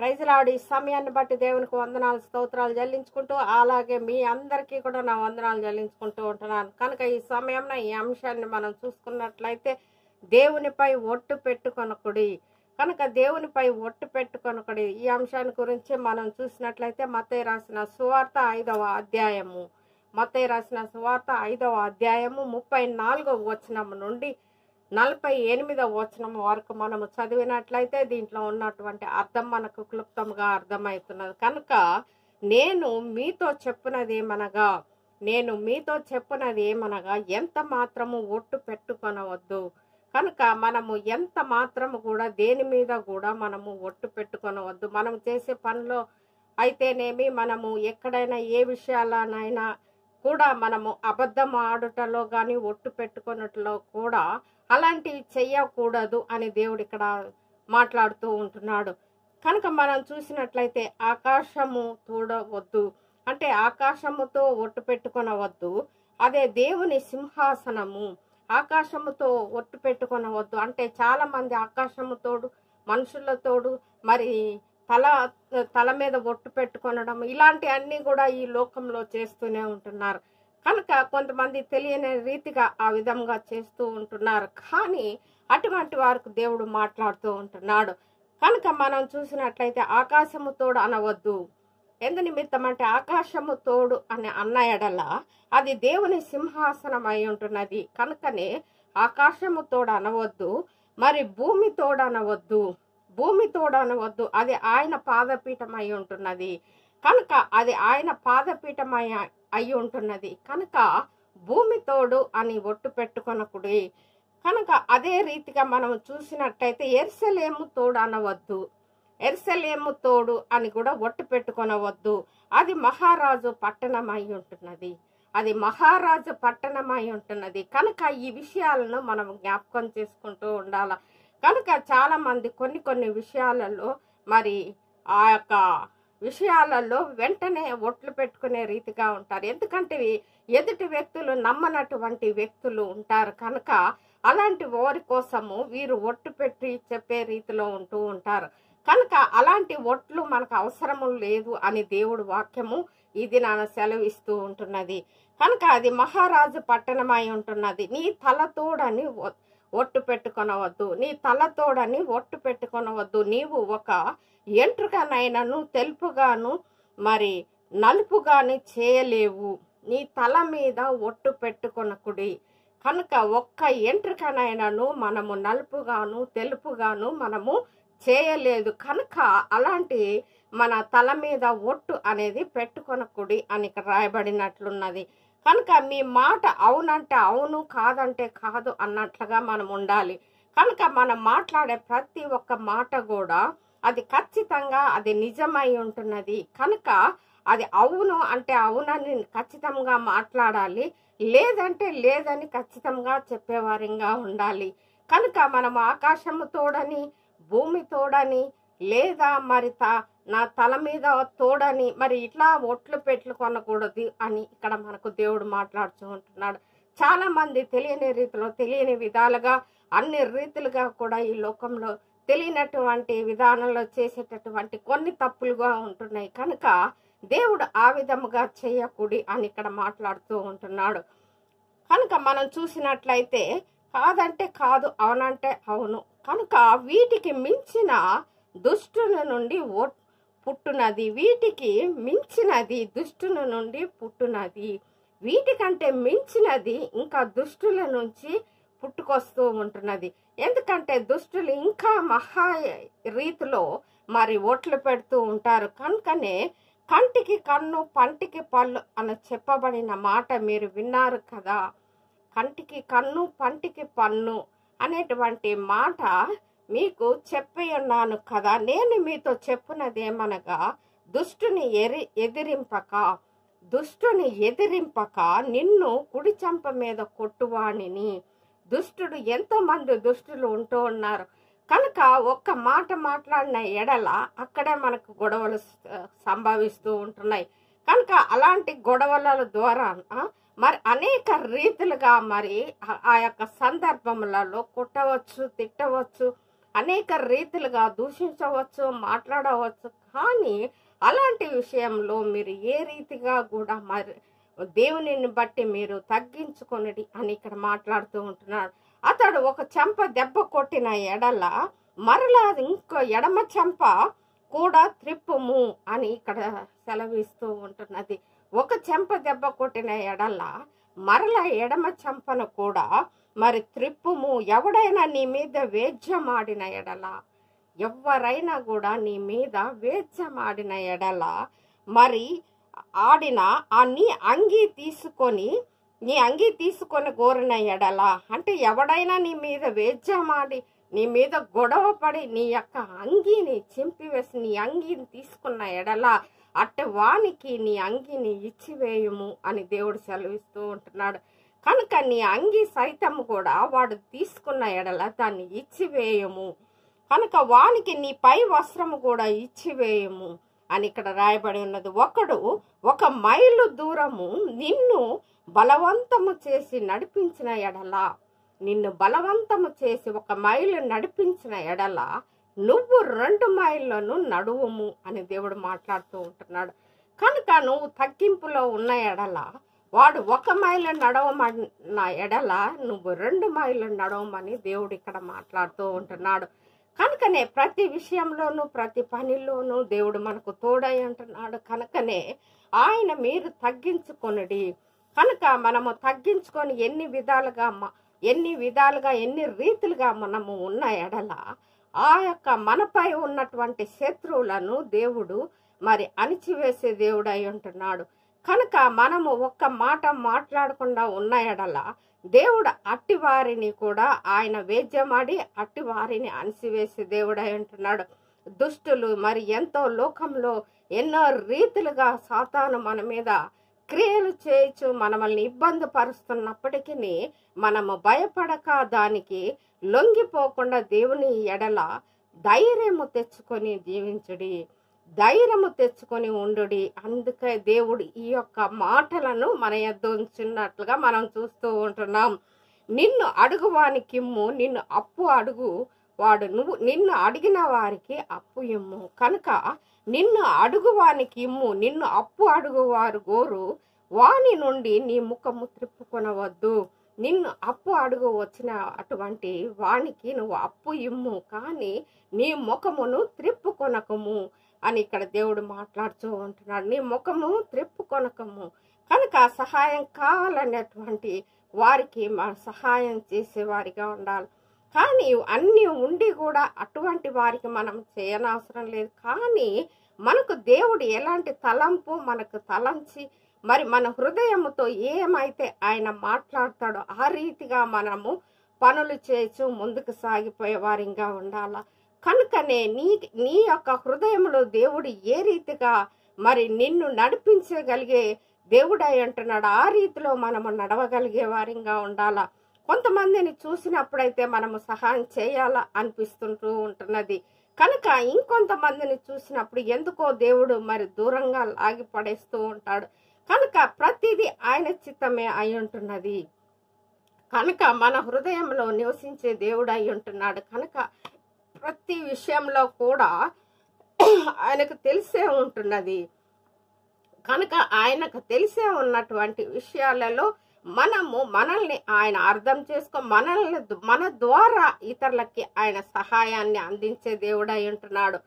ప్రైజ్లాడి సమయాన్ని బట్టి దేవునికి వందనాలు స్తోత్రాలు చెల్లించుకుంటూ అలాగే మీ అందరికీ కూడా నా వందనాలు చెల్లించుకుంటూ ఉంటున్నాను. కనుక ఈ సమయంలో ఈ అంశాన్ని మనం చూసుకున్నట్లయితే దేవునిపై ఒట్టు పెట్టుకొనకుడి. కనుక దేవునిపై ఒట్టు పెట్టుకొనకుడి. ఈ అంశాన్ని గురించి మనం చూసినట్లయితే మతయ్య రాసిన సువార్త ఐదవ అధ్యాయము. మతయ్య రాసిన సువార్త ఐదవ అధ్యాయము ముప్పై నాలుగవ వచనం నుండి నలభై ఎనిమిదవ వచనం వరకు మనము చదివినట్లయితే దీంట్లో ఉన్నటువంటి అర్థం మనకు క్లుప్తంగా అర్థమవుతున్నది. కనుక నేను మీతో చెప్పునది ఏమనగా నేను మీతో చెప్పునది ఏమనగా ఎంత మాత్రము ఒట్టు పెట్టుకొనవద్దు. కనుక మనము ఎంత మాత్రము కూడా దేని మీద కూడా మనము ఒట్టు పెట్టుకొనవద్దు. మనం చేసే పనిలో అయితేనేమి మనము ఎక్కడైనా ఏ విషయాలనైనా కూడా మనము అబద్ధం ఆడుటలో కానీ ఒట్టు పెట్టుకున్నట్లో కూడా అలాంటివి చెయ్యకూడదు అని దేవుడు ఇక్కడ మాట్లాడుతూ ఉంటున్నాడు. కనుక మనం చూసినట్లయితే ఆకాశము చూడవద్దు అంటే ఆకాశముతో ఒట్టు పెట్టుకొనవద్దు. అదే దేవుని సింహాసనము. ఆకాశముతో ఒట్టు పెట్టుకొనవద్దు. అంటే చాలా మంది ఆకాశముతోడు మనుషులతోడు మరి తల తల మీద ఒట్టు పెట్టుకొనడం ఇలాంటి అన్నీ కూడా ఈ లోకంలో చేస్తూనే ఉంటున్నారు. కనుక కొంతమంది తెలియని రీతిగా ఆ విధంగా చేస్తూ ఉంటున్నారు. కానీ అటువంటి వారికి దేవుడు మాట్లాడుతూ ఉంటున్నాడు. కనుక మనం చూసినట్లయితే ఆకాశము తోడు అనవద్దు. ఎందు నిమిత్తం అంటే ఆకాశము తోడు అని అన్న ఎడల అది దేవుని సింహాసనం అయి ఉంటున్నది. కనుకనే ఆకాశము తోడు అనవద్దు మరి భూమి తోడు అనవద్దు. భూమి తోడు అనవద్దు అది ఆయన పాదపీఠం అయి ఉంటున్నది. కనుక అది ఆయన పాదపీఠం అయి ఉంటున్నది. కనుక భూమి తోడు అని ఒట్టు పెట్టుకొనకుడి. కనుక అదే రీతిగా మనం చూసినట్టయితే ఎర్సలేము తోడు అనవద్దు. ఎర్సలేము తోడు అని కూడా ఒట్టు పెట్టుకొనవద్దు. అది మహారాజు పట్టణం ఉంటున్నది. అది మహారాజు పట్టణం అయి ఉంటున్నది. కనుక ఈ విషయాలను మనం జ్ఞాపకం చేసుకుంటూ ఉండాల. కనుక చాలామంది కొన్ని కొన్ని విషయాలలో మరి ఆ యొక్క విషయాలలో వెంటనే ఒట్లు పెట్టుకునే రీతిగా ఉంటారు. ఎందుకంటే ఎదుటి వ్యక్తులు నమ్మనటువంటి వ్యక్తులు ఉంటారు కనుక అలాంటి వారి కోసము వీరు ఒట్టు పెట్టి చెప్పే రీతిలో ఉంటూ ఉంటారు. కనుక అలాంటి ఒట్లు మనకు అవసరము లేదు అని దేవుడు వాక్యము ఇది నాన్న సెలవిస్తూ ఉంటున్నది. కనుక అది మహారాజు పట్టణమై ఉంటున్నది. నీ తలతోడని ఒట్టు పెట్టుకొనవద్దు. నీ తలతోడని ఒట్టు పెట్టుకొనవద్దు. నీవు ఒక ఎంట్రుకనైనను తెలుపుగాను మరి నలుపుగాని చేయలేవు. నీ తల మీద ఒట్టు పెట్టుకొనకుడి. కనుక ఒక్క ఎంట్రుకనైనను మనము నలుపుగాను తెలుపుగాను మనము చేయలేదు. కనుక అలాంటి మన తల మీద ఒట్టు అనేది పెట్టుకొనకుడి అని రాయబడినట్లున్నది. కనుక మీ మాట అవునంటే అవును కాదంటే కాదు అన్నట్లుగా మనం ఉండాలి. కనుక మనం మాట్లాడే ప్రతి ఒక్క మాట కూడా అది ఖచ్చితంగా అది నిజమై ఉంటున్నది. కనుక అది అవును అంటే అవునని ఖచ్చితంగా మాట్లాడాలి. లేదంటే లేదని ఖచ్చితంగా చెప్పేవారిగా ఉండాలి. కనుక మనం ఆకాశము తోడని భూమి తోడని లేదా మరి త నా తల మీద తోడని మరి ఇట్లా ఒట్లు పెట్లు కొనకూడదు అని ఇక్కడ మనకు దేవుడు మాట్లాడుతూ ఉంటున్నాడు. చాలా మంది తెలియని రీతిలో తెలియని విధాలుగా అన్ని రీతులుగా కూడా ఈ లోకంలో తెలియనటువంటి విధానంలో చేసేటటువంటి కొన్ని తప్పులుగా ఉంటున్నాయి. కనుక దేవుడు ఆ విధముగా చేయకూడి అని ఇక్కడ మాట్లాడుతూ ఉంటున్నాడు. కనుక మనం చూసినట్లయితే కాదంటే కాదు అవునంటే అవును. కనుక వీటికి మించిన దుష్టుల నుండి ఓ పుట్టునది వీటికి మించినది దుష్టుల నుండి పుట్టునది వీటికంటే మించినది ఇంకా దుష్టుల నుంచి వస్తూ ఉంటున్నది. ఎందుకంటే దుష్టులు ఇంకా మహా రీతిలో మరి ఓట్లు పెడుతూ ఉంటారు. కనుకనే కంటికి కన్ను పంటికి పళ్ళు అని చెప్పబడిన మాట మీరు విన్నారు కదా. కంటికి కన్ను పంటికి పన్ను అనేటువంటి మాట మీకు చెప్పి ఉన్నాను కదా. నేను మీతో చెప్పున్నది ఏమనగా దుష్టుని ఎరి ఎదిరింపక దుష్టుని ఎదిరింపక నిన్ను కుడి చెంప మీద కొట్టువాణిని దుష్టుడు ఎంతోమంది దుష్టులు ఉంటూ ఉన్నారు. కనుక ఒక్క మాట మాట్లాడిన ఎడల అక్కడే మనకు గొడవలు సంభవిస్తూ ఉంటున్నాయి. కనుక అలాంటి గొడవల ద్వారా మరి అనేక రీతిలుగా మరి ఆ- ఆ యొక్క సందర్భములలో కొట్టవచ్చు తిట్టవచ్చు అనేక రీతిలుగా దూషించవచ్చు మాట్లాడవచ్చు. కానీ అలాంటి విషయంలో మీరు ఏ రీతిగా కూడా మరి దేవునిని బట్టి మీరు తగ్గించుకొనడి అని ఇక్కడ మాట్లాడుతూ ఉంటున్నాడు. అతడు ఒక చెంప దెబ్బ కొట్టిన ఎడల మరలా ఇంకో ఎడమ చెంప కూడా త్రిప్పుము అని ఇక్కడ సెలవిస్తూ ఉంటున్నది. ఒక చెంప దెబ్బ కొట్టిన ఎడల మరల ఎడమ చెంపను కూడా మరి త్రిప్పుము. ఎవడైనా నీ మీద వేద్యమాడిన ఎడల ఎవరైనా కూడా నీ మీద వేద్యమాడిన ఎడల మరి ఆడిన ఆ నీ అంగీ తీసుకొని నీ అంగీ తీసుకొని కోరిన ఎడల. అంటే ఎవడైనా నీ మీద వేద్యమాడి నీ మీద గొడవ పడి నీ యొక్క అంగీని చింపివేసి నీ అంగీని తీసుకున్న ఎడల అట్ట వానికి నీ అంగీని ఇచ్చివేయము అని దేవుడు సెలవిస్తూ ఉంటున్నాడు. కనుక నీ అంగీ సైతం కూడా వాడు తీసుకున్న ఎడల దాన్ని ఇచ్చివేయము. కనుక వానికి నీ పై వస్త్రము కూడా ఇచ్చివేయము. అని ఇక్కడ రాయబడి ఉన్నది. ఒకడు ఒక మైలు దూరము నిన్ను బలవంతము చేసి నడిపించిన ఎడల నిన్ను బలవంతము చేసి ఒక మైలు నడిపించిన ఎడల నువ్వు రెండు మైళ్ళను నడువుము అని దేవుడు మాట్లాడుతూ ఉంటున్నాడు. కనుక నువ్వు తగ్గింపులో ఉన్న ఎడల వాడు ఒక మైలు నడవమన్న ఎడల నువ్వు రెండు మైళ్ళు నడవమని దేవుడు ఇక్కడ మాట్లాడుతూ ఉంటున్నాడు. కనుకనే ప్రతి విషయంలోనూ ప్రతి పనిలోనూ దేవుడు మనకు తోడై అంటున్నాడు కనుకనే ఆయన మీరు తగ్గించుకొనుడి. కనుక మనము తగ్గించుకొని ఎన్ని విధాలుగా ఎన్ని విధాలుగా ఎన్ని రీతిలుగా మనము ఉన్న ఎడల ఆ యొక్క మనపై ఉన్నటువంటి శత్రువులను దేవుడు మరి అణిచివేసే దేవుడు అయి ఉంటున్నాడు. కనుక మనము ఒక్క మాట మాట్లాడకుండా ఉన్న ఎడల దేవుడు అట్టి వారిని కూడా ఆయన వేద్యమాడి అట్టి వారిని అణసివేసి దేవుడై ఉంటున్నాడు. దుష్టులు మరి ఎంతో లోకంలో ఎన్నో రీతిలుగా సాతాను మన మీద క్రియలు చేయొచ్చు మనల్ని ఇబ్బంది పరుస్తున్నప్పటికీ మనము భయపడక దానికి లొంగిపోకుండా దేవుని ఎడల ధైర్యము తెచ్చుకొని జీవించుడి. ధైర్యము తెచ్చుకొని ఉండుడి. అందుకే దేవుడు ఈ యొక్క మాటలను మన యొద్ద ఉంచున్నట్లుగా మనం చూస్తూ ఉంటున్నాం. నిన్ను అడుగువానికిమ్ము నిన్ను అప్పు అడుగు వాడు. నువ్వు నిన్ను అడిగిన వారికి అప్పు ఇమ్ము. కనుక నిన్ను అడుగువానికి ఇమ్ము నిన్ను అప్పు అడుగువారు గోరు. వాని నుండి నీ ముఖము త్రిప్పుకొనవద్దు. నిన్ను అప్పు అడుగు వచ్చిన అటువంటి వానికి నువ్వు అప్పు ఇమ్ము. కానీ నీ ముఖమును త్రిప్పుకొనకము. అని ఇక్కడ దేవుడు మాట్లాడుతూ ఉంటున్నాడు. నీ ముఖము త్రిప్పుకొనకము కనుక సహాయం కావాలనేటువంటి వారికి మన సహాయం చేసేవారిగా ఉండాలి. కానీ అన్నీ ఉండి కూడా అటువంటి వారికి మనం చేయనవసరం లేదు. కానీ మనకు దేవుడు ఎలాంటి తలంపు మనకు తలంచి మరి మన హృదయముతో ఏమైతే ఆయన మాట్లాడతాడో ఆ రీతిగా మనము పనులు చేయొచ్చు ముందుకు సాగిపోయే వారిగా ఉండాలా? కనుకనే నీ నీ యొక్క హృదయంలో దేవుడు ఏ రీతిగా మరి నిన్ను నడిపించగలిగే దేవుడై అంటున్నాడు ఆ రీతిలో మనము నడవగలిగే వారిగా ఉండాలా? కొంతమందిని చూసినప్పుడైతే మనము సహాయం చేయాలా అనిపిస్తుంటూ ఉంటున్నది. కనుక ఇంకొంతమందిని చూసినప్పుడు ఎందుకో దేవుడు మరి దూరంగా లాగి పడేస్తూ ఉంటాడు. కనుక ప్రతిదీ ఆయన చిత్తమే అయి ఉంటున్నది. కనుక మన హృదయంలో నివసించే దేవుడు అయి ఉంటున్నాడు. కనుక ప్రతి విషయంలో కూడా ఆయనకు తెలిసే ఉంటున్నది. కనుక ఆయనకు తెలిసే ఉన్నటువంటి విషయాలలో మనము మనల్ని ఆయన అర్థం చేసుకో మనల్ని మన ద్వారా ఇతరులకి ఆయన సహాయాన్ని అందించే దేవుడై ఉంటున్నాడు.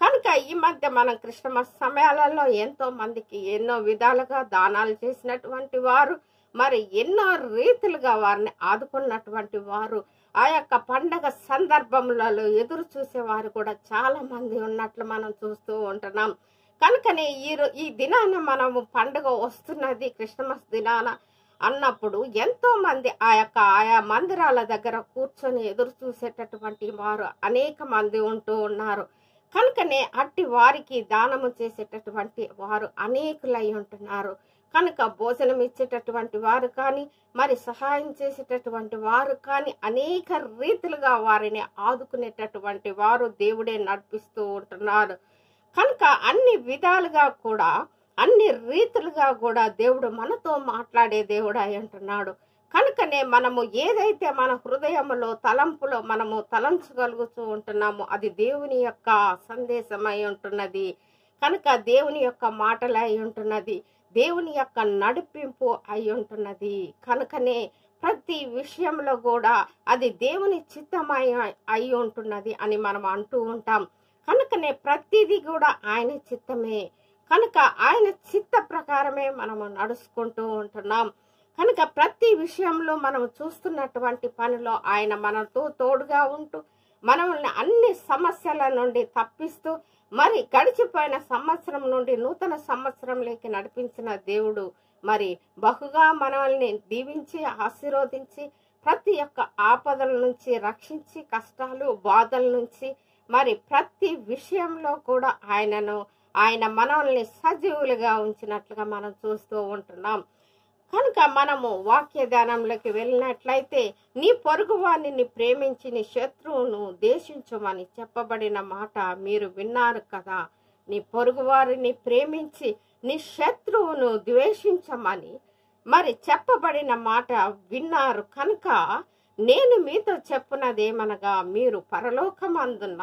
కనుక ఈ మధ్య మనం క్రిస్టమస్ సమయాలలో ఎంతో మందికి ఎన్నో విధాలుగా దానాలు చేసినటువంటి వారు మరి ఎన్నో రీతిలుగా వారిని ఆదుకున్నటువంటి వారు? ఆ యొక్క పండగ సందర్భములలో ఎదురు చూసేవారు కూడా చాలా మంది ఉన్నట్లు మనం చూస్తూ ఉంటున్నాం. కనుకనే ఈ ఈ దినాన మనము పండుగ వస్తున్నది క్రిస్మస్ దినాన అన్నప్పుడు ఎంతో మంది ఆ యొక్క ఆయా మందిరాల దగ్గర కూర్చొని ఎదురు చూసేటటువంటి వారు అనేక మంది ఉంటూ ఉన్నారు. కనుకనే అట్టి వారికి దానము చేసేటటువంటి వారు అనేకులై ఉంటున్నారు. కనుక భోజనం ఇచ్చేటటువంటి వారు కానీ మరి సహాయం చేసేటటువంటి వారు కానీ అనేక రీతిలుగా వారిని ఆదుకునేటటువంటి వారు దేవుడే నడిపిస్తూ ఉంటున్నారు. కనుక అన్ని విధాలుగా కూడా అన్ని రీతులుగా కూడా దేవుడు మనతో మాట్లాడే దేవుడు అయి అంటున్నాడు కనుకనే మనము ఏదైతే మన హృదయములో తలంపులో మనము తలంచగలుగుతూ ఉంటున్నామో అది దేవుని యొక్క సందేశమై ఉంటున్నది. కనుక దేవుని యొక్క మాటలు అయి ఉంటున్నది. దేవుని యొక్క నడిపింపు అయి ఉంటున్నది. కనుకనే ప్రతి విషయంలో కూడా అది దేవుని చిత్తమై అయి ఉంటున్నది అని మనం అంటూ ఉంటాం. కనుకనే ప్రతిదీ కూడా ఆయన చిత్తమే. కనుక ఆయన చిత్త ప్రకారమే మనము నడుచుకుంటూ ఉంటున్నాం. కనుక ప్రతి విషయంలో మనం చూస్తున్నటువంటి పనిలో ఆయన మనతో తోడుగా ఉంటూ మనల్ని అన్ని సమస్యల నుండి తప్పిస్తూ మరి గడిచిపోయిన సంవత్సరం నుండి నూతన సంవత్సరంలోకి నడిపించిన దేవుడు. మరి బహుగా మనల్ని దీవించి ఆశీర్వదించి ప్రతి ఒక్క ఆపదల నుంచి రక్షించి కష్టాలు బాధల నుంచి మరి ప్రతి విషయంలో కూడా ఆయనను ఆయన మనల్ని సజీవులుగా ఉంచినట్లుగా మనం చూస్తూ ఉంటున్నాం. కనుక మనము వాక్య ధ్యానంలోకి వెళ్ళినట్లయితే నీ పొరుగువారిని ప్రేమించి నీ శత్రువును దేశించమని చెప్పబడిన మాట మీరు విన్నారు కదా. నీ పొరుగు వారిని ప్రేమించి నీ శత్రువును ద్వేషించమని మరి చెప్పబడిన మాట విన్నారు కనుక నేను మీతో చెప్పున్నదేమనగా మీరు పరలోకమందున్న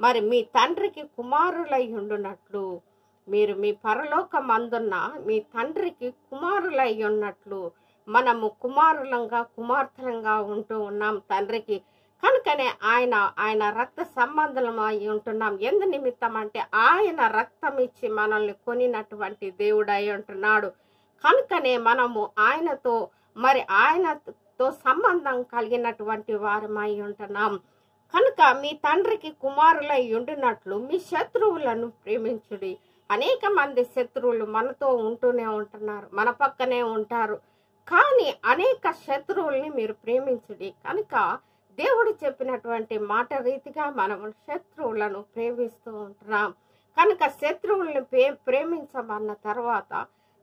మరి మీ తండ్రికి కుమారులై ఉండునట్లు మీరు మీ పరలోకమందున్న మీ తండ్రికి కుమారులై ఉన్నట్లు మనము కుమారులంగా కుమార్తెలంగా ఉంటూ ఉన్నాం తండ్రికి. కనుకనే ఆయన ఆయన రక్త సంబంధం అయి ఉంటున్నాం. ఎందు నిమిత్తం అంటే ఆయన రక్తం ఇచ్చి మనల్ని కొనినటువంటి దేవుడై ఉంటున్నాడు. కనుకనే మనము ఆయనతో మరి ఆయనతో సంబంధం కలిగినటువంటి వారమై ఉంటున్నాం. కనుక మీ తండ్రికి కుమారులై ఉండినట్లు మీ శత్రువులను ప్రేమించుడి. అనేక మంది శత్రువులు మనతో ఉంటూనే ఉంటున్నారు మన పక్కనే ఉంటారు. కానీ అనేక శత్రువుల్ని మీరు ప్రేమించుడి. కనుక దేవుడు చెప్పినటువంటి మాట రీతిగా మనం శత్రువులను ప్రేమిస్తూ ఉంటున్నాం కనుక శత్రువుల్ని ప్రే ప్రేమించమన్న తర్వాత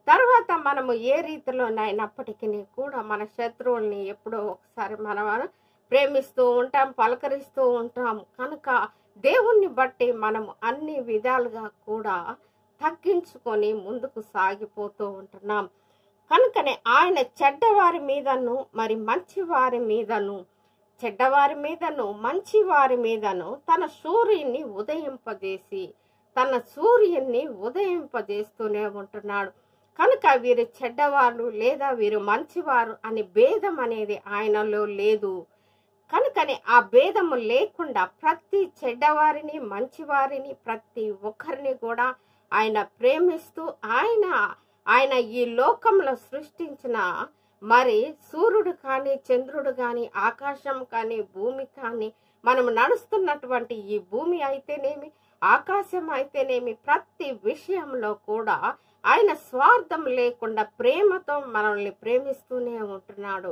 తర్వాత మనము ఏ రీతిలోనైనప్పటికీ కూడా మన శత్రువుల్ని ఎప్పుడో ఒకసారి మనం ప్రేమిస్తూ ఉంటాం పలకరిస్తూ ఉంటాం. కనుక దేవుణ్ణి బట్టి మనము అన్ని విధాలుగా కూడా తగ్గించుకొని ముందుకు సాగిపోతూ ఉంటున్నాం. కనుకనే ఆయన చెడ్డవారి మీదను మరి మంచివారి మీదను చెడ్డవారి మీదను మంచివారి మీదను తన సూర్యుని ఉదయింపజేసి తన సూర్యుని ఉదయింపజేస్తూనే ఉంటున్నాడు. కనుక వీరు చెడ్డవారు లేదా వీరు మంచివారు అనే భేదం అనేది ఆయనలో లేదు. కనుకనే ఆ భేదము లేకుండా ప్రతి చెడ్డవారిని మంచివారిని ప్రతి ఒక్కరిని కూడా ఆయన ప్రేమిస్తూ ఆయన ఆయన ఈ లోకంలో సృష్టించిన మరి సూర్యుడు కానీ చంద్రుడు కానీ ఆకాశం కానీ భూమి కానీ మనం నడుస్తున్నటువంటి ఈ భూమి అయితేనేమి ఆకాశం అయితేనేమి ప్రతి విషయంలో కూడా ఆయన స్వార్థం లేకుండా ప్రేమతో మనల్ని ప్రేమిస్తూనే ఉంటున్నాడు.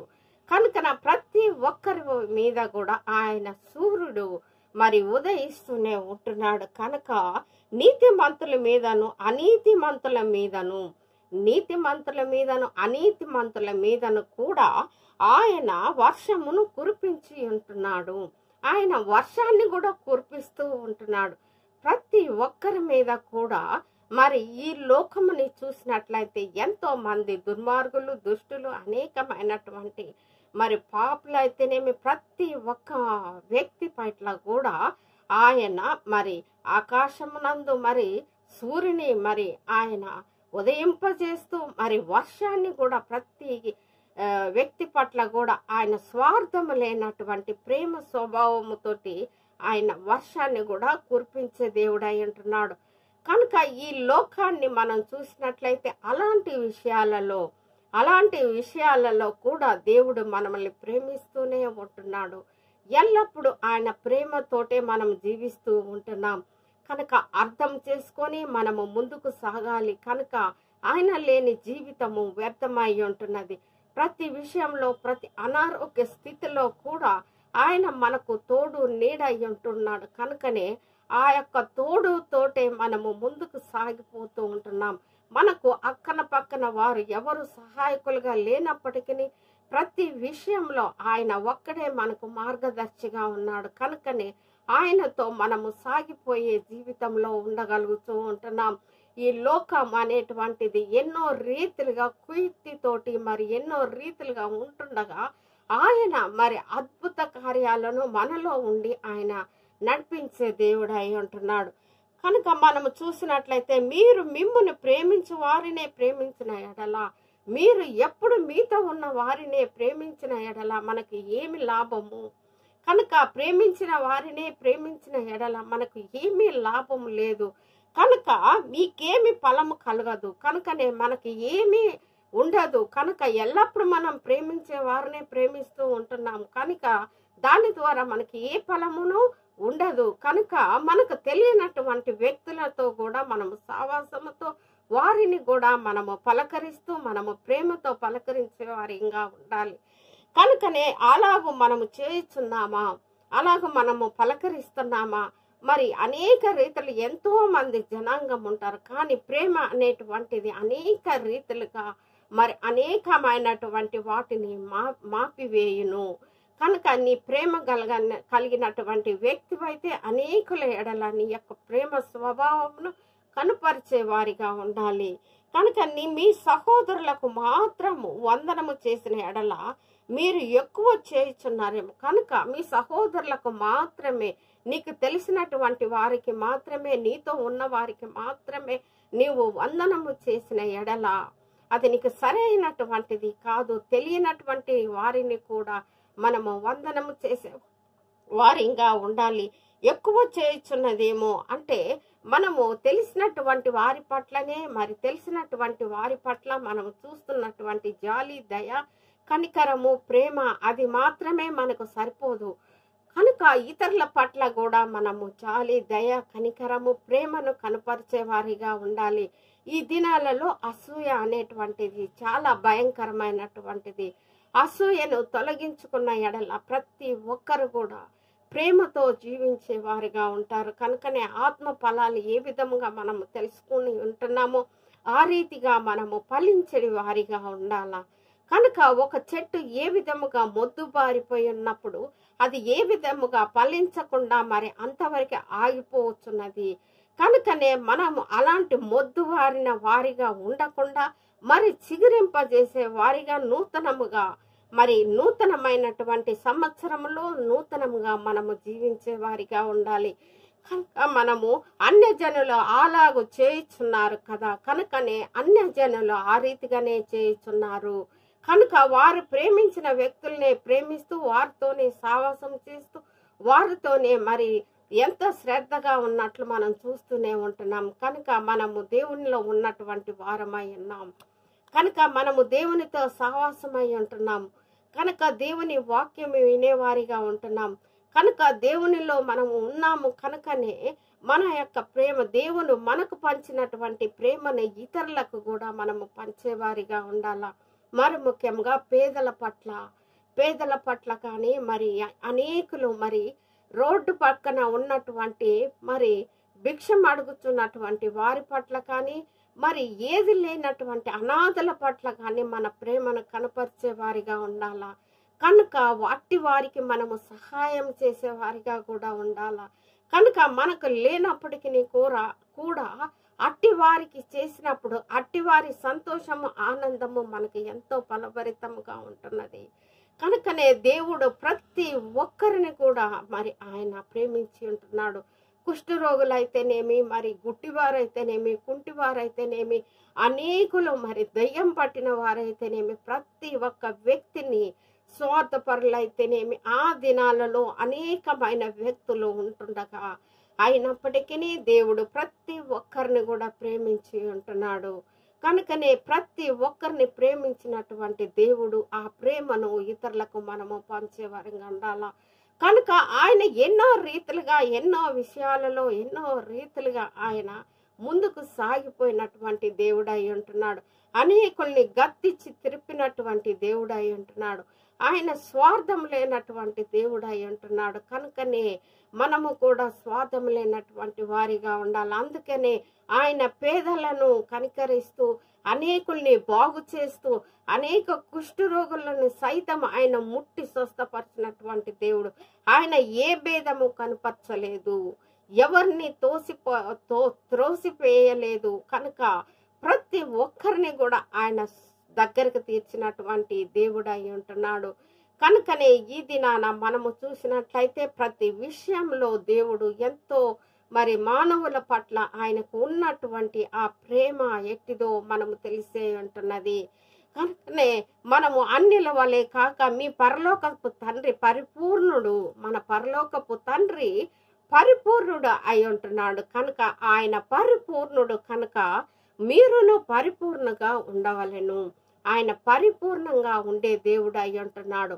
కనుక నా ప్రతి ఒక్కరి మీద కూడా ఆయన సూర్యుడు మరి ఉదయిస్తూనే ఉంటున్నాడు కనుక నీతి మంతుల మీదను అనీతి మంతుల మీదను నీతి మంతుల మీదను అనీతి మంతుల మీదను కూడా ఆయన వర్షమును కురిపించి ఉంటున్నాడు. ఆయన వర్షాన్ని కూడా కురిపిస్తూ ఉంటున్నాడు. ప్రతి ఒక్కరి మీద కూడా మరి ఈ లోకముని చూసినట్లయితే ఎంతో మంది దుర్మార్గులు దుష్టులు అనేకమైనటువంటి మరి పాపులు అయితేనేమి ప్రతి ఒక్క వ్యక్తి పట్ల కూడా ఆయన మరి ఆకాశమునందు మరి సూర్యుని మరి ఆయన ఉదయింపజేస్తూ మరి వర్షాన్ని కూడా ప్రతి వ్యక్తి పట్ల కూడా ఆయన స్వార్థము లేనటువంటి ప్రేమ స్వభావముతోటి ఆయన వర్షాన్ని కూడా కురిపించే దేవుడై ఉంటున్నాడు. కనుక ఈ లోకాన్ని మనం చూసినట్లయితే అలాంటి విషయాలలో అలాంటి విషయాలలో కూడా దేవుడు మనల్ని ప్రేమిస్తూనే ఉంటున్నాడు. ఎల్లప్పుడూ ఆయన ప్రేమతోటే మనం జీవిస్తూ ఉంటున్నాం. కనుక అర్థం చేసుకొని మనము ముందుకు సాగాలి. కనుక ఆయన లేని జీవితము వ్యర్థమై ఉంటున్నది. ప్రతి విషయంలో ప్రతి అనారోగ్య స్థితిలో కూడా ఆయన మనకు తోడు నీడ ఉంటున్నాడు. కనుకనే ఆ యొక్క తోడుతోటే మనము ముందుకు సాగిపోతూ ఉంటున్నాం. మనకు అక్కన పక్కన వారు ఎవరు సహాయకులుగా లేనప్పటికీ ప్రతి విషయంలో ఆయన ఒక్కడే మనకు మార్గదర్శిగా ఉన్నాడు. కనుకనే ఆయనతో మనము సాగిపోయే జీవితంలో ఉండగలుగుతూ ఉంటున్నాం. ఈ లోకం అనేటువంటిది ఎన్నో రీతిలుగా కుయుక్తితోటి మరి ఎన్నో రీతిలుగా ఉంటుండగా ఆయన మరి అద్భుత కార్యాలను మనలో ఉండి ఆయన నడిపించే దేవుడు అయి ఉంటున్నాడు. కనుక మనము చూసినట్లయితే మీరు మిమ్మును ప్రేమించు వారినే ప్రేమించిన ఎడల. మీరు ఎప్పుడు మీతో ఉన్న వారినే ప్రేమించిన ఎడల. మనకి ఏమి లాభము? కనుక ప్రేమించిన వారినే ప్రేమించిన ఎడల. మనకు ఏమీ లాభం లేదు. కనుక మీకేమి ఫలము కలగదు. కనుకనే మనకి ఏమీ ఉండదు. కనుక ఎల్లప్పుడూ మనం ప్రేమించే వారినే ప్రేమిస్తూ ఉంటున్నాం కనుక దాని ద్వారా మనకి ఏ ఫలమును ఉండదు. కనుక మనకు తెలియనటువంటి వ్యక్తులతో కూడా మనము సావాసముతో వారిని కూడా మనము పలకరిస్తూ మనము ప్రేమతో పలకరించే వారిగా ఉండాలి. కనుకనే అలాగూ మనము చేయుచున్నామా? అలాగూ మనము పలకరిస్తున్నామా? మరి అనేక రీతులు ఎంతో మంది జనాంగం ఉంటారు. కానీ ప్రేమ అనేటువంటిది అనేక రీతులుగా మరి అనేకమైనటువంటి వాటిని మా మాపివేయును. కనుక నీ ప్రేమ కలగ కలిగినటువంటి వ్యక్తివైతే అనేకుల ఎడల నీ యొక్క ప్రేమ స్వభావమును కనుపరిచే వారిగా ఉండాలి. కనుక నీ మీ సహోదరులకు మాత్రము వందనము చేసిన ఎడల మీరు ఎక్కువ చేయుచున్నారేమో. కనుక మీ సహోదరులకు మాత్రమే నీకు తెలిసినటువంటి వారికి మాత్రమే నీతో ఉన్న వారికి మాత్రమే నీవు వందనము చేసిన ఎడల అది నీకు సరైనటువంటిది కాదు. తెలియనటువంటి వారిని కూడా మనము వందనము చేసే వారిగా ఉండాలి. ఎక్కువ చేయుచున్నదేమో అంటే మనము తెలిసినటువంటి వారి పట్లనే మరి తెలిసినటువంటి వారి పట్ల మనం చూస్తున్నటువంటి జాలి దయ కనికరము ప్రేమ అది మాత్రమే మనకు సరిపోదు. కనుక ఇతరుల పట్ల కూడా మనము జాలి దయ కనికరము ప్రేమను కనపరిచే వారిగా ఉండాలి. ఈ దినాలలో అసూయ అనేటువంటిది చాలా భయంకరమైనటువంటిది. అసూయను తొలగించుకున్న ఎడల ప్రతి ఒక్కరు కూడా ప్రేమతో జీవించే వారిగా ఉంటారు. కనుకనే ఆత్మ ఫలాలు ఏ విధముగా మనము తెలుసుకుని ఉంటున్నామో ఆ రీతిగా మనము ఫలించని వారిగా ఉండాలా? కనుక ఒక చెట్టు ఏ విధముగా మొద్దుబారిపోయి ఉన్నప్పుడు అది ఏ విధముగా ఫలించకుండా మరి అంతవరకు ఆగిపోవచ్చున్నది? కనుకనే మనము అలాంటి మొద్దువారిన వారిగా ఉండకుండా మరి చిగురింపజేసే వారిగా నూతనముగా మరి నూతనమైనటువంటి సంవత్సరంలో నూతనంగా మనము జీవించే వారిగా ఉండాలి. కనుక మనము అన్యజనులు అలాగు చేయుచున్నారు కదా. కనుకనే అన్యజనులు ఆ రీతిగానే చేయుచున్నారు. కనుక వారు ప్రేమించిన వ్యక్తులనే ప్రేమిస్తూ వారితోనే సావాసం చేస్తూ వారితోనే మరి ఎంత శ్రద్ధగా ఉన్నట్లు మనం చూస్తూనే ఉంటున్నాం. కనుక మనము దేవునిలో ఉన్నటువంటి వారమై ఉన్నాం. కనుక మనము దేవునితో సహవాసమై ఉంటున్నాం. కనుక దేవుని వాక్యం వినేవారిగా ఉంటున్నాం. కనుక దేవునిలో మనము ఉన్నాము కనుకనే మన యొక్క ప్రేమ దేవుడు మనకు పంచినటువంటి ప్రేమని ఇతరులకు కూడా మనము పంచేవారిగా ఉండాలా? మరి ముఖ్యంగా పేదల పట్ల పేదల పట్ల కానీ మరి అనేకులు మరి రోడ్డు పక్కన ఉన్నటువంటి మరి భిక్షం అడుగుతున్నటువంటి వారి పట్ల కానీ మరి ఏది లేనటువంటి అనాథల పట్ల కానీ మన ప్రేమను కనపరిచే వారిగా ఉండాలా? కనుక అట్టి వారికి మనము సహాయం చేసేవారిగా కూడా ఉండాలా? కనుక మనకు లేనప్పటికీ కూడా కూడా అట్టి వారికి చేసినప్పుడు అట్టి వారి సంతోషము ఆనందము మనకి ఎంతో ఫలభరితముగా ఉంటున్నది. కనుకనే దేవుడు ప్రతి ఒక్కరిని కూడా మరి ఆయన ప్రేమించి ఉంటున్నాడు. కుష్ఠరోగులైతేనేమి మరి గుట్టివారైతేనేమి కుంటివారైతేనేమి అనేకులు మరి దయ్యం పట్టిన వారైతేనేమి ప్రతి ఒక్క వ్యక్తిని స్వార్థపరులైతేనేమి ఆ దినాలలో అనేకమైన వ్యక్తులు ఉంటుండగా అయినప్పటికీ దేవుడు ప్రతి ఒక్కరిని కూడా ప్రేమించి ఉంటున్నాడు. కనుకనే ప్రతి ఒక్కరిని ప్రేమించినటువంటి దేవుడు ఆ ప్రేమను ఇతరులకు మనము పంచేవారంగా ఉండాలా? కనుక ఆయన ఎన్నో రీతులుగా ఎన్నో విషయాలలో ఎన్నో రీతులుగా ఆయన ముందుకు సాగిపోయినటువంటి దేవుడై ఉంటున్నాడు. అనేకుల్ని గత్తిచ్చి తిరిపినటువంటి దేవుడై ఉంటున్నాడు. ఆయన స్వార్థం లేనటువంటి దేవుడై ఉంటున్నాడు. కనుకనే మనము కూడా స్వార్థం లేనటువంటి వారిగా ఉండాలి. అందుకనే ఆయన పేదలను కనికరిస్తూ అనేకుల్ని బాగు చేస్తూ అనేక కుష్ఠరోగులను సైతం ఆయన ముట్టి స్వస్థపరిచినటువంటి దేవుడు. ఆయన ఏ భేదము కనపరచలేదు. ఎవరిని తోసిపో తో త్రోసివేయలేదు కనుక ప్రతి ఒక్కరిని కూడా ఆయన దగ్గరకు తీర్చినటువంటి దేవుడు అయి ఉంటున్నాడు. కనుకనే ఈ దినాన మనము చూసినట్లయితే ప్రతి విషయంలో దేవుడు ఎంతో మరి మానవుల పట్ల ఆయనకు ఉన్నటువంటి ఆ ప్రేమ ఎట్టిదో మనము తెలిసే ఉంటున్నది. కనుకనే మనము అన్నిల వలె కాక మీ పరలోకపు తండ్రి పరిపూర్ణుడు మన పరలోకపు తండ్రి పరిపూర్ణుడు అయి ఉంటున్నాడు. కనుక ఆయన పరిపూర్ణుడు కనుక మీరును పరిపూర్ణగా ఉండవలెను. ఆయన పరిపూర్ణంగా ఉండే దేవుడు అయి ఉంటున్నాడు.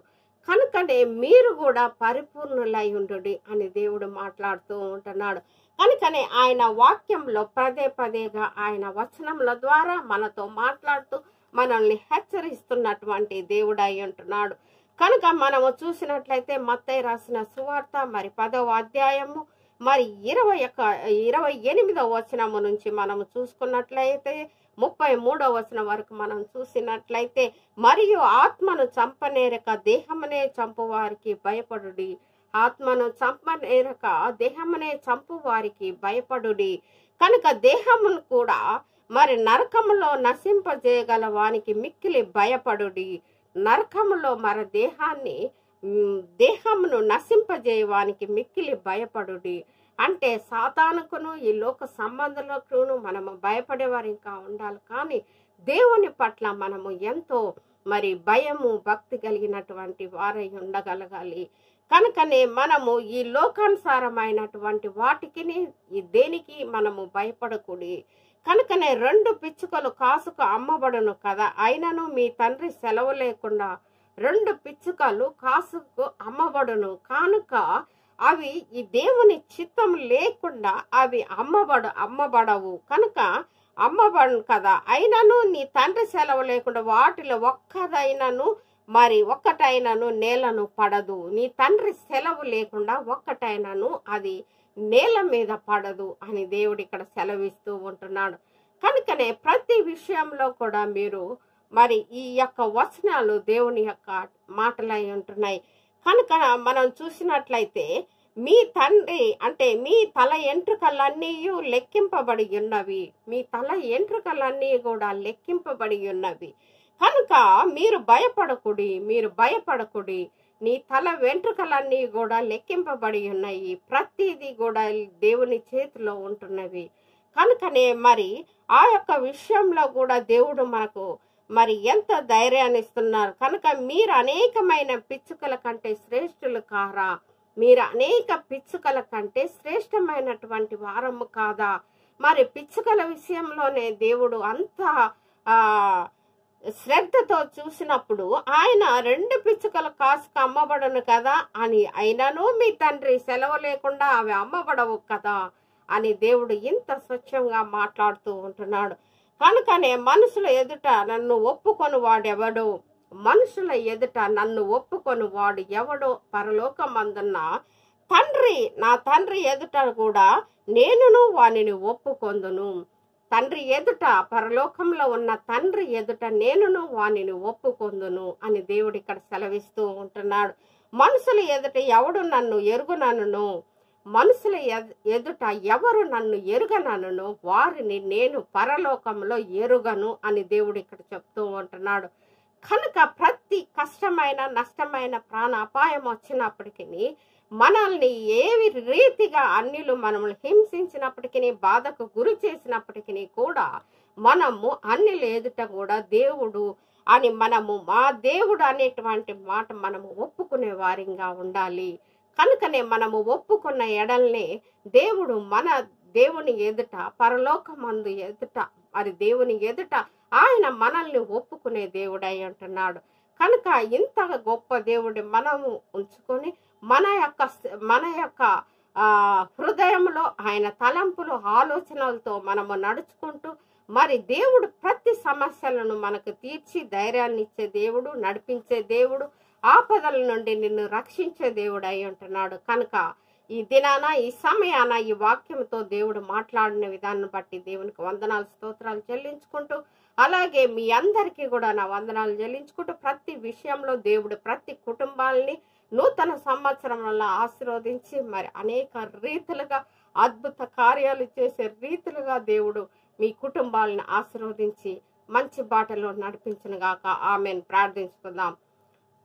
కనుకనే మీరు కూడా పరిపూర్ణులై ఉండు అని దేవుడు మాట్లాడుతూ ఉంటున్నాడు. కనుకనే ఆయన వాక్యంలో పదే పదేగా ఆయన వచనముల ద్వారా మనతో మాట్లాడుతూ మనల్ని హెచ్చరిస్తున్నటువంటి దేవుడై ఉంటున్నాడు. కనుక మనము చూసినట్లయితే మత్తయ్య రాసిన సువార్త మరి పదవ అధ్యాయము మరి ఇరవై యొక్క ఇరవై ఎనిమిదవ వచనము నుంచి మనము చూసుకున్నట్లయితే ముప్పై మూడవ వచనం వరకు మనం చూసినట్లయితే మరియు ఆత్మను చంపనేరక దేహమునే చంపువారికి భయపడుడి. ఆత్మను చంపనేరక దేహమునే చంపు వారికి భయపడుడి. కనుక దేహమును కూడా మరి నరకములో నశింపజేయగల వానికి మిక్కిలి భయపడుడి. నరకములో మన దేహాన్ని దేహమును నశింపజేయవానికి మిక్కిలి భయపడుడి. అంటే సాతానుకును ఈ లోక సంబంధాలకును మనము భయపడేవారు ఇంకా ఉండాలి. కానీ దేవుని పట్ల మనము ఎంతో మరి భయము భక్తి కలిగినటువంటి వారై ఉండగలగాలి. కనుకనే మనము ఈ లోకానుసారమైనటువంటి వాటికి ఈ దేనికి మనము భయపడకూడి. కనుకనే రెండు పిచ్చుకలు కాసుకు అమ్మబడును కదా. అయినను మీ తండ్రి సెలవు లేకుండా రెండు పిచ్చుకలు కాసుకు అమ్మబడును. కానుక అవి ఈ దేవుని చిత్తం లేకుండా అవి అమ్మబడు అమ్మబడవు. కనుక అమ్మబడు కదా. అయినను నీ తండ్రి సెలవు లేకుండా వాటిలో ఒక్కదైనను మరి ఒక్కటైనను నేలను పడదు. నీ తండ్రి సెలవు లేకుండా ఒక్కటైనను అది నేల మీద పడదు అని దేవుడు ఇక్కడ సెలవిస్తూ ఉంటున్నాడు. కనుకనే ప్రతి విషయంలో కూడా మీరు మరి ఈ యొక్క వచనాలు దేవుని యొక్క మాటలై ఉంటున్నాయి. కనుక మనం చూసినట్లయితే మీ తండ్రి అంటే మీ తల ఎంట్రుకలన్నీ లెక్కింపబడి ఉన్నవి. మీ తల ఎంట్రుకలన్నీ కూడా లెక్కింపబడి ఉన్నవి. కనుక మీరు భయపడకుడి మీరు భయపడకుడి. నీ తల వెంట్రుకలన్నీ కూడా లెక్కింపబడి ఉన్నాయి. ప్రతిదీ కూడా దేవుని చేతిలో ఉంటున్నవి. కనుకనే మరి ఆ యొక్క విషయంలో కూడా దేవుడు మనకు మరి ఎంత ధైర్యాన్ని ఇస్తున్నారు? కనుక మీరు అనేకమైన పిచ్చుకల కంటే శ్రేష్ఠులు కారా? మీరు అనేక పిచ్చుకల కంటే శ్రేష్టమైనటువంటి వారము కాదా? మరి పిచ్చుకల విషయంలోనే దేవుడు అంత ఆ శ్రద్ధతో చూసినప్పుడు ఆయన రెండు పిచ్చుకల కాసుకు అమ్మబడను కదా అని అయినను మీ తండ్రి సెలవు లేకుండా అవి అమ్మబడవు కదా అని దేవుడు ఇంత స్వచ్ఛంగా మాట్లాడుతూ ఉంటున్నాడు. కనుకనే మనుషుల ఎదుట నన్ను ఒప్పుకొని వాడెవడు? మనుషుల ఎదుట నన్ను ఒప్పుకొని వాడు ఎవడో? పరలోకమందున్న తండ్రి నా తండ్రి ఎదుట కూడా నేనును వానిని ఒప్పుకొందును. తండ్రి ఎదుట పరలోకంలో ఉన్న తండ్రి ఎదుట నేనును వానిని ఒప్పుకొందును అని దేవుడు ఇక్కడ సెలవిస్తూ ఉంటున్నాడు. మనుషుల ఎదుట ఎవడు నన్ను ఎరుగునను మనుషుల ఎదుట ఎవరు నన్ను ఎరుగనను వారిని నేను పరలోకంలో ఎరుగను అని దేవుడు ఇక్కడ చెప్తూ ఉంటున్నాడు. కనుక ప్రతి కష్టమైన నష్టమైన ప్రాణ అపాయం వచ్చినప్పటికీ మనల్ని ఏవి రీతిగా అన్యులు మనల్ని హింసించినప్పటికీ బాధకు గురి చేసినప్పటికీ కూడా మనము అన్నిలు ఎదుట కూడా దేవుడు అని మనము మా దేవుడు అనేటువంటి మాట మనము ఒప్పుకునే వారిగా ఉండాలి. కనుకనే మనము ఒప్పుకున్న ఎడల్ని దేవుడు మన దేవుని ఎదుట పరలోకమందు ఎదుట మరి దేవుని ఎదుట ఆయన మనల్ని ఒప్పుకునే దేవుడై అంటున్నాడు కనుక ఇంత గొప్ప దేవుడి మనము ఉంచుకొని మన యొక్క మన యొక్క హృదయంలో ఆయన తలంపులు ఆలోచనలతో మనము నడుచుకుంటూ మరి దేవుడు ప్రతి సమస్యలను మనకు తీర్చి ధైర్యాన్ని ఇచ్చే దేవుడు నడిపించే దేవుడు ఆపదల నుండి నిన్ను రక్షించే దేవుడు అయి ఉంటున్నాడు. కనుక ఈ దినాన ఈ సమయాన ఈ వాక్యంతో దేవుడు మాట్లాడిన విధానం బట్టి దేవునికి వందనాలు స్తోత్రాలు చెల్లించుకుంటూ అలాగే మీ అందరికీ కూడా నా వందనాలు చెల్లించుకుంటూ ప్రతి విషయంలో దేవుడు ప్రతి కుటుంబాలని నూతన సంవత్సరంలో ఆశీర్వదించి మరి అనేక రీతులుగా అద్భుత కార్యాలు చేసే రీతిలుగా దేవుడు మీ కుటుంబాలను ఆశీర్వదించి మంచి బాటలో నడిపించిన గాక. ఆమెను. ప్రార్థించుకుందాం.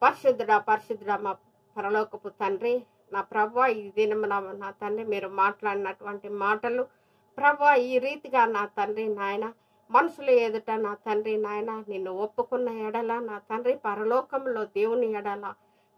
పరిశుద్ధుడ పరిశుద్ధుడ మా పరలోకపు తండ్రి నా ప్రభా ఈ దినమున నా తండ్రి మీరు మాట్లాడినటువంటి మాటలు ప్రభా ఈ రీతిగా నా తండ్రి నాయన మనుషుల ఎదుట నా తండ్రి నాయన నిన్ను ఒప్పుకున్న ఎడల నా తండ్రి పరలోకంలో దేవుని ఎడల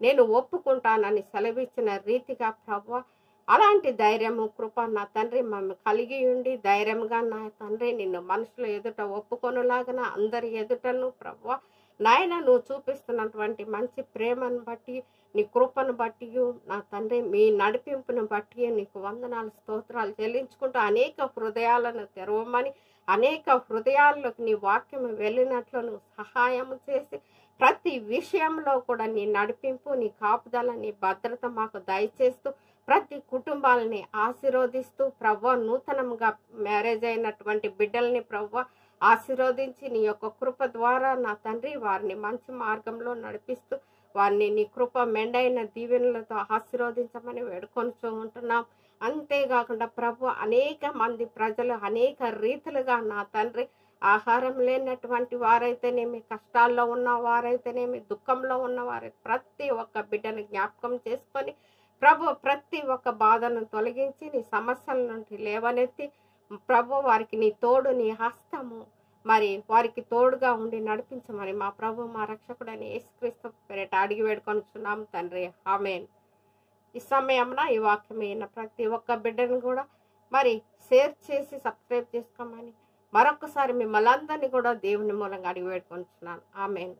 నేను ఒప్పుకుంటానని సెలవిచ్చిన రీతిగా ప్రభా అలాంటి ధైర్యము కృప నా తండ్రి మమ్మల్ని కలిగి ఉండి ధైర్యంగా నా తండ్రి నిన్ను మనుషుల ఎదుట ఒప్పుకొనులాగన అందరి ఎదుటను ప్రభా. నాయన నువ్వు చూపిస్తున్నటువంటి మంచి ప్రేమను బట్టి నీ కృపను బట్టి నా తండ్రి మీ నడిపింపును బట్టి నీకు వందనాలు స్తోత్రాలు చెల్లించుకుంటూ అనేక హృదయాలను తెరవమని అనేక హృదయాల్లోకి నీ వాక్యం వెళ్ళినట్లు నువ్వు సహాయం చేసి ప్రతి విషయంలో కూడా నీ నడిపింపు నీ కాపుదల నీ భద్రత మాకు దయచేస్తూ ప్రతి కుటుంబాలని ఆశీర్వదిస్తూ ప్రవ్వ నూతనంగా మ్యారేజ్ అయినటువంటి బిడ్డల్ని ప్రవ్వ ఆశీర్వదించి నీ యొక్క కృప ద్వారా నా తండ్రి వారిని మంచి మార్గంలో నడిపిస్తూ వారిని నీ కృప మెండైన దీవెనలతో ఆశీర్వదించమని వేడుకొనిచూ ఉంటున్నాం. అంతేకాకుండా ప్రభు అనేక మంది ప్రజలు అనేక రీతులుగా నా తండ్రి ఆహారం లేనటువంటి వారైతేనేమి కష్టాల్లో ఉన్న వారైతేనేమి దుఃఖంలో ఉన్నవారు ప్రతి ఒక్క బిడ్డను జ్ఞాపకం చేసుకొని ప్రభు ప్రతి ఒక్క బాధను తొలగించి నీ సమస్యల నుండి లేవనెత్తి ప్రభు వారికి నీ తోడు నీ హస్తము మరి వారికి తోడుగా ఉండి నడిపించమని మా ప్రభు మా రక్షకుడని యేసుక్రీస్తు పేరిట అడిగి వేడుకొనిచున్నాం తండ్రి. ఆమెన్. ఈ సమయంలో ఈ వాక్యం అయిన ప్రతి ఒక్క బిడ్డను కూడా మరి షేర్ చేసి సబ్స్క్రైబ్ చేసుకోమని మరొకసారి మిమ్మల్ని అందరినీ కూడా దేవుని మూలంగా అడిగి పెట్టుకుంటున్నాను ఆమెను.